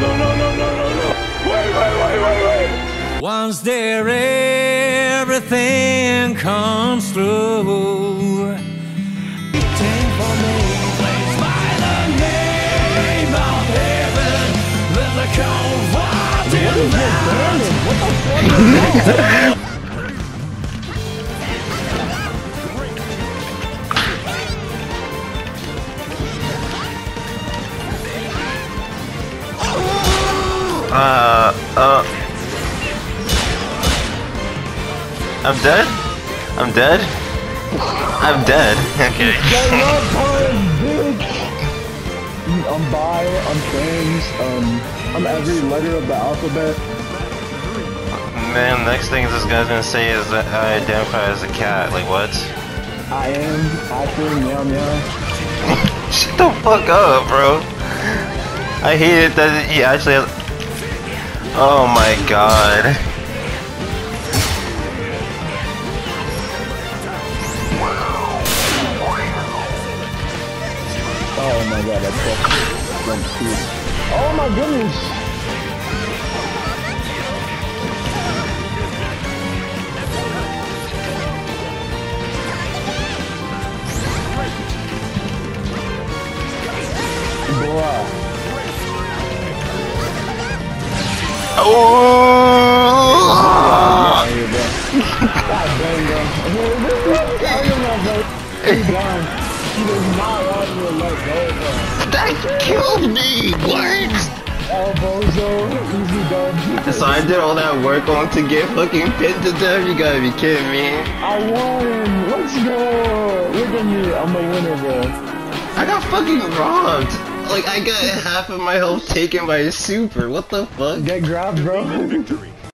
no, no, no, no, no, no. Wait, wait, wait, wait, wait. Once there, everything comes through. For me. By the name of heaven. Let What the fuck? Uh, uh. I'm dead? I'm dead? I'm dead. Okay. I'm bi, I'm trans, um, I'm every letter of the alphabet. Man, next thing this guy's gonna say is that I identify as a cat. Like, what? I am acting meow meow. Shut the fuck up, bro. I hate it that he actually has... Oh my god. Oh my god. Oh my goodness! Bruh. That killed me! What? So I did all that work on to get fucking pinned to death? You gotta be kidding me. I won. Let's go. Look at me. I'm a winner, bro. I got fucking robbed. Like, I got half of my health taken by a super. What the fuck? Get grabbed, bro. What